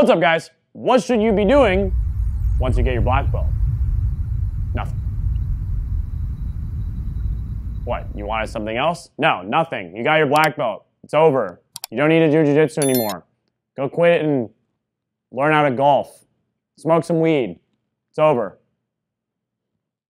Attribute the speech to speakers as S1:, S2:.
S1: What's up, guys? What should you be doing once you get your black belt? Nothing. What? You wanted something else? No, nothing. You got your black belt. It's over. You don't need to do jujitsu anymore. Go quit it and learn how to golf. Smoke some weed. It's over.